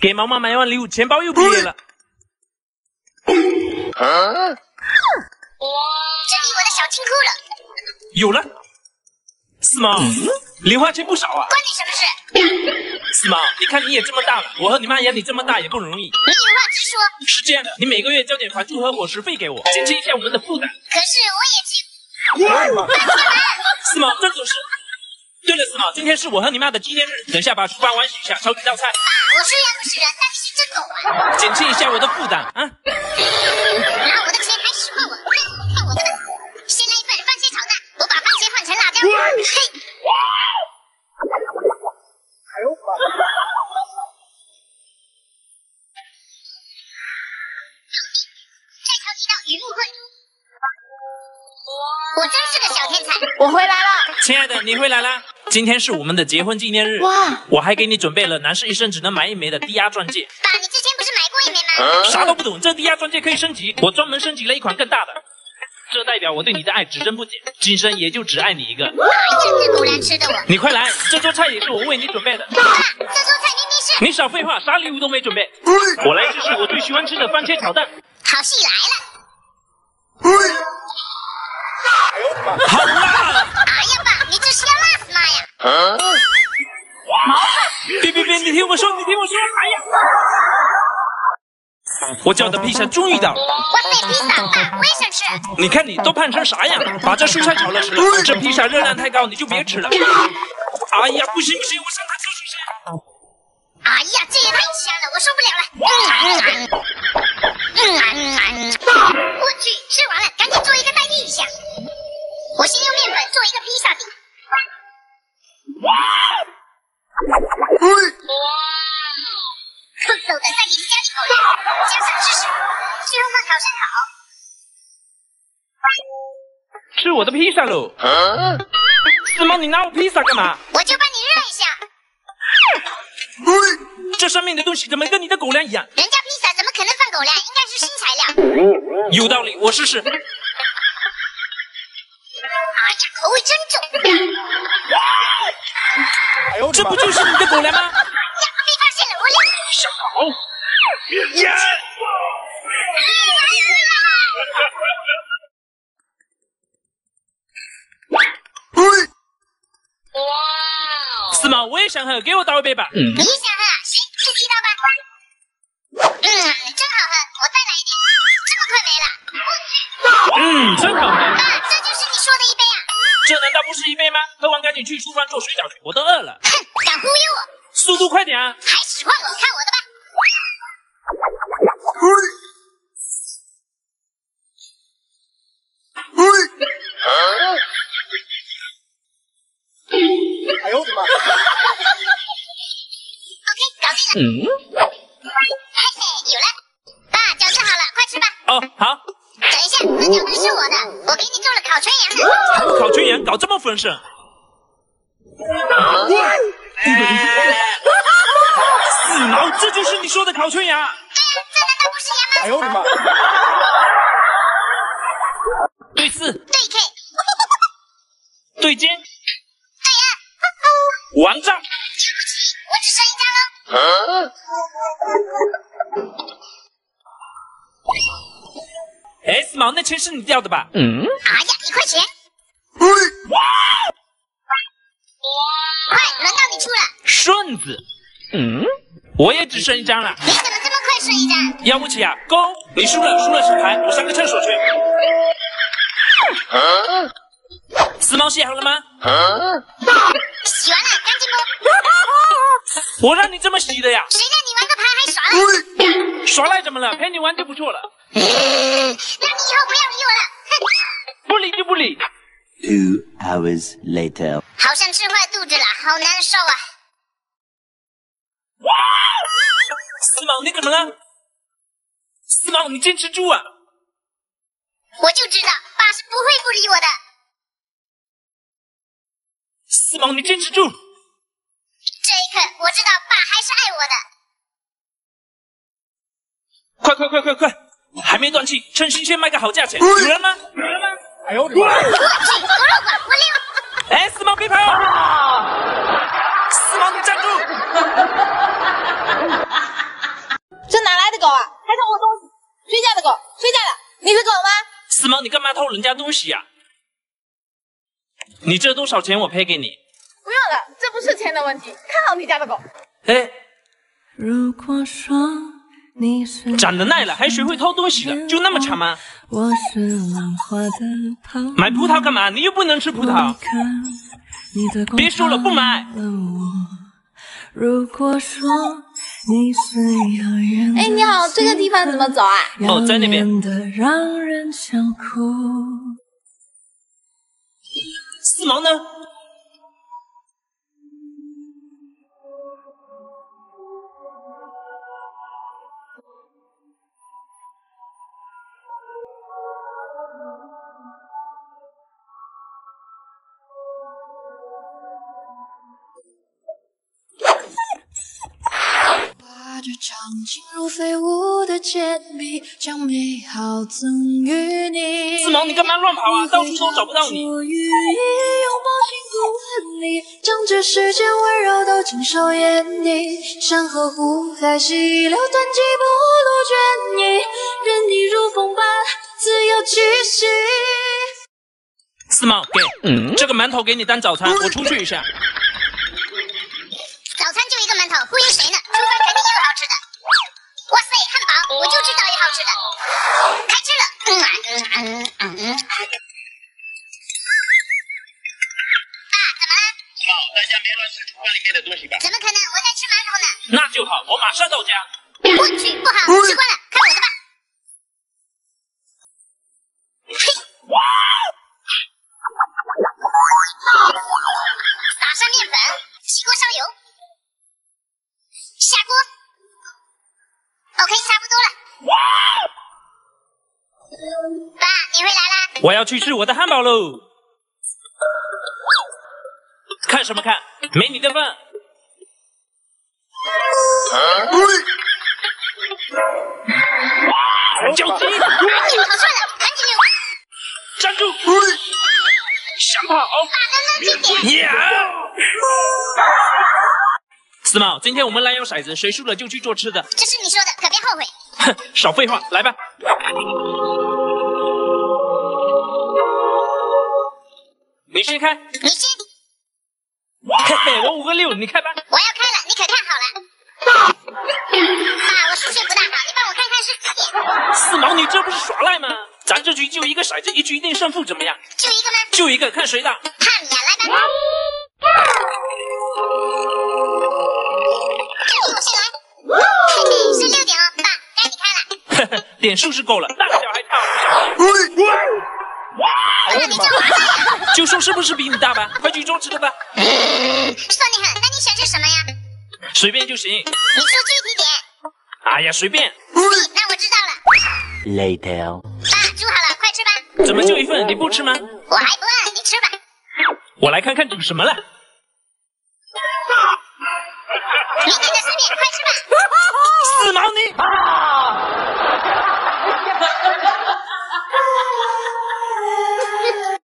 给毛毛买完礼物，钱包又不见了。这里我的小金库了。有了，四毛，零花钱不少啊。关你什么事？四毛，你看你也这么大了，我和你妈养你这么大也不容易。你有话直说。是这样的，你每个月交点房租和伙食费给我，减轻一下我们的负担。可是我也去。四毛，这可是。对了，四毛，今天是我和你妈的纪念日，等下把厨房碗洗一下，炒几道菜。爸，我虽然不是人，但你是只狗啊！减轻一下我的负担啊！拿我的钱还使唤我？哼，看我这个！先来一份番茄炒蛋，我把番茄换成辣椒。嘿！哎呦妈！再炒几道鱼目混珠。我真是个小天才！我回来了，亲爱的，你回来了。今天是我们的结婚纪念日哇！我还给你准备了男士一生只能买一枚的低压钻戒。爸，你之前不是买过一枚吗？啥都不懂，这低压钻戒可以升级，我专门升级了一款更大的。这代表我对你的爱只增不减，今生也就只爱你一个。真是果然吃的我。你快来，这桌菜也是我为你准备的。爸，这桌菜明明是……你少废话，啥礼物都没准备。我来试试我最喜欢吃的番茄炒蛋。好戏来了。好辣！哎呀，爸，你这是要辣死妈呀！啊！别别别，你听我说，你听我说，哎呀！我叫的披萨终于到了。完美披萨，爸，我也想吃。你看你都胖成啥样了？把这蔬菜炒了吃了。这披萨热量太高，你就别吃了。哎呀，不行不行，我上趟厕所先。哎呀，这也太香了，我受不了了。我去，吃完了，赶紧做一个代替一下。吃我的披萨喽！四毛，你拿我披萨干嘛？我就帮你热一下。这上面的东西怎么跟你的狗粮一样？人家披萨怎么可能放狗粮？应该是新材料。有道理，我试试。哎呀，口味真重！哎呦，这不就是你的狗粮吗？呀，被发现了，我两小耶！哇！四毛，我也想喝，给我倒一杯吧。你想喝？行，自己倒吧。嗯，真好喝，我再来一点。这么快没了？我去！嗯，真好喝。爸，这就是你说的一杯啊？这难道不是一杯吗？喝完赶紧去厨房做水饺去，我都饿了。哼，敢忽悠我！速度快点啊！还使唤我？看嗯。嘿嘿，有了。爸，饺子好了，快吃吧。哦，好。等一下，那饺子是我的，我给你做了烤全羊的。烤全羊搞这么丰盛？死毛，这就是你说的烤全羊？对呀，这难道不是羊吗？哎呦我的妈！对四。对 K。对尖。对 N。完账。S 毛，那钱是你掉的吧？嗯。哎呀，一块钱。哇！快，轮到你出了。顺子。嗯。我也只剩一张了。你怎么这么快剩一张？要不起啊，公，你输了，输了是牌，我上个厕所去。四毛洗好了吗？洗完了，赶紧摸。我让你这么洗的呀？谁让你玩个牌还耍赖？耍赖怎么了？陪你玩就不错了。那你以后不要理我了。不理就不理。Two hours later. 好像吃坏肚子了，好难受啊！哇！四毛，你怎么了？四毛，你坚持住啊！我就知道，爸是不会不理我的。你坚持住！这一刻，我知道爸还是爱我的。快快快快快！还没断气，趁新鲜卖个好价钱。有人吗？有人吗？哎呦我去！滚！滚！滚！滚！滚！哎，死猫别跑！死猫你站住！这哪来的狗啊？还偷我东西？谁家的狗？谁家的？你是狗吗？死猫，你干嘛偷人家东西呀？你这多少钱？我赔给你。不用了，这不是钱的问题。看好你家的狗。哎，如果说你是长得耐了，还学会偷东西了，就那么馋吗？我是浪花的泡沫买葡萄干嘛？你又不能吃葡萄。别说了不买了我。如果说你是遥远的哎，你好，这个地方怎么走啊？哦在那边让人想哭。四毛呢？着长颈鹿飞舞的铅笔，将美好赠予你。四毛，你干嘛乱跑啊？到处都找不到你。拥抱幸福吻你，将这世间温柔都尽收眼底。山河湖海溪流湍急不露倦意，任你如风般自由栖息。四毛，给，这个馒头给你当早餐，我出去一下。早餐就一个馒头，忽悠谁呢？出饭知道有好吃的。开吃了。嗯啊嗯嗯嗯嗯。爸，怎么了？在家没乱吃厨房里面的东西吧？怎么可能？我在吃馒头呢。那就好，我马上到家。我去，不好，吃惯了，看我的吧。嘿，撒上面粉，起锅烧油，下锅。OK，差不多了。爸，你回来啦？我要去吃我的汉堡喽！看什么看？没你的份！小鸡，你跑错了，赶紧溜！站住！想跑？爸，冷冷静点。呀！四毛，今天我们来摇骰子，谁输了就去做吃的。这是你说的，可别后悔。哼，少废话，来吧。你先开，你先，嘿嘿，我五个六，你开吧。我要开了，你可看好了。爸，我数学不大好，你帮我看看是几点？四毛，你这不是耍赖吗？咱这局就一个骰子，一局定胜负，怎么样？就一个吗？就一个，看谁的。看你呀，来吧。我先来。嘿嘿，是六点哦，爸，该你开了。呵呵，点数是够了，大小还差不少。那你！就说是不是比你大吧？快去做吃的吧，算你狠，那你想吃什么呀？随便就行。你说具体点。哎呀，随便。嗯，那我知道了。Later. 爸，煮好了，快吃吧。怎么就一份？你不吃吗？我还不饿，你吃吧。我来看看煮什么了。明天的随便，快吃吧。死毛你。